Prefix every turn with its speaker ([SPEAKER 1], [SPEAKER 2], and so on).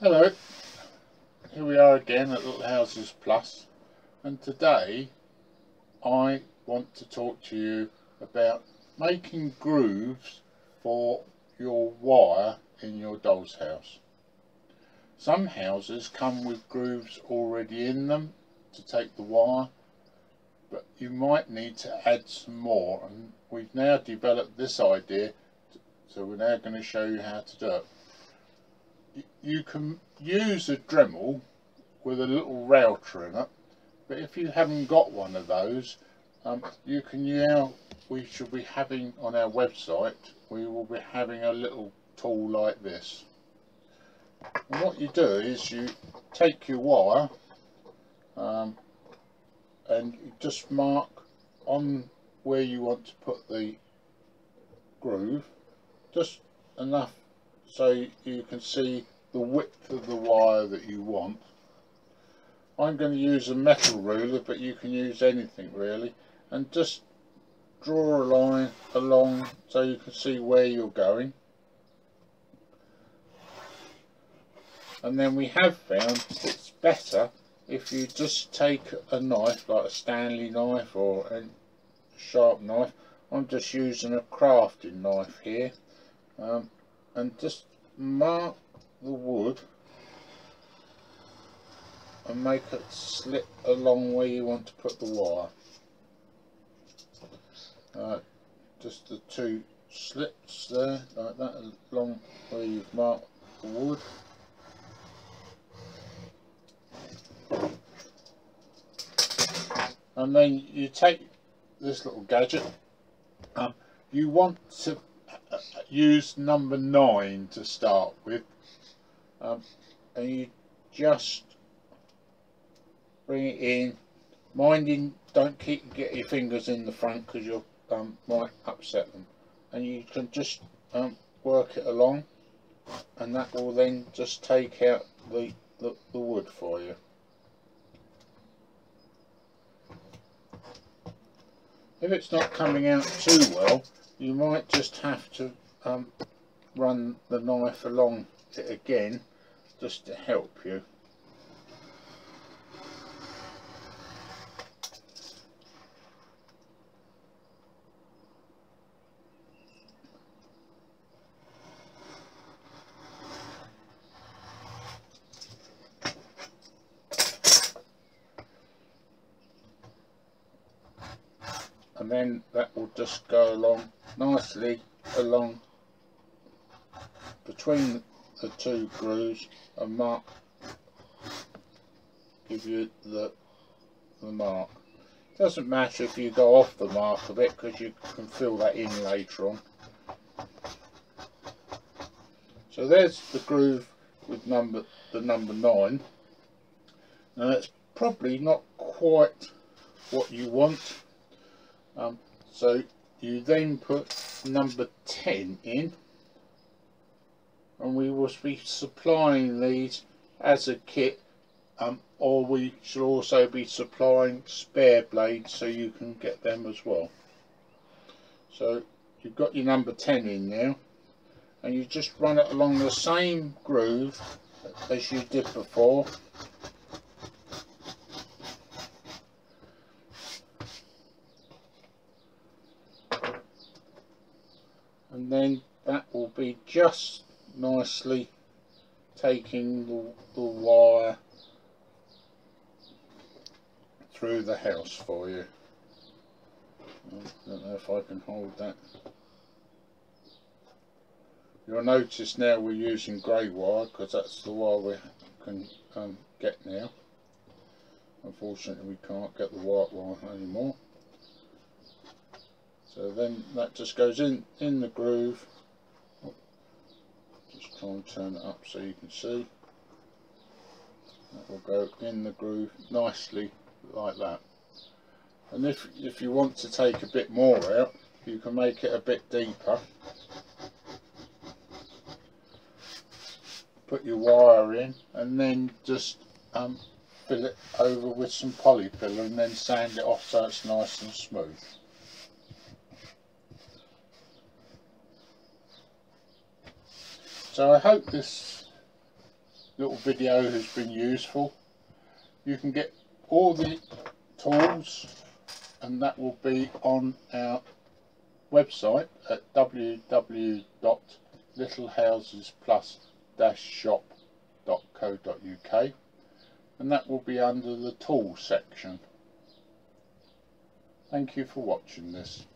[SPEAKER 1] Hello, here we are again at Little Houses Plus and today I want to talk to you about making grooves for your wire in your doll's house. Some houses come with grooves already in them to take the wire but you might need to add some more and we've now developed this idea so we're now going to show you how to do it you can use a Dremel with a little router in it but if you haven't got one of those um, you can now we should be having on our website we will be having a little tool like this. And what you do is you take your wire um, and you just mark on where you want to put the groove just enough so you can see the width of the wire that you want. I'm going to use a metal ruler but you can use anything really. And just draw a line along so you can see where you're going. And then we have found it's better if you just take a knife like a Stanley knife or a sharp knife. I'm just using a crafting knife here. Um, and just mark the wood and make it slip along where you want to put the wire. Uh, just the two slips there, like that, along where you've marked the wood. And then you take this little gadget, um, you want to use number nine to start with. Um, and you just bring it in. Minding don't keep get your fingers in the front because you um, might upset them. And you can just um, work it along. And that will then just take out the, the, the wood for you. If it's not coming out too well you might just have to um, run the knife along it again just to help you. And then that will just go along nicely along between the two grooves and mark give you the the mark. Doesn't matter if you go off the mark a bit because you can fill that in later on. So there's the groove with number the number nine. Now that's probably not quite what you want. Um, so you then put number 10 in and we will be supplying these as a kit. Um, or we should also be supplying spare blades so you can get them as well. So you've got your number 10 in now and you just run it along the same groove as you did before. And then that will be just nicely taking the, the wire through the house for you. I don't know if I can hold that. You'll notice now we're using grey wire because that's the wire we can um, get now. Unfortunately we can't get the white wire anymore. So then that just goes in, in the groove just try and turn it up so you can see. That will go in the groove nicely like that. And if, if you want to take a bit more out you can make it a bit deeper. Put your wire in and then just um, fill it over with some Polyfilla and then sand it off so it's nice and smooth So I hope this little video has been useful. You can get all the tools and that will be on our website at www.littlehousesplus-shop.co.uk and that will be under the tools section. Thank you for watching this.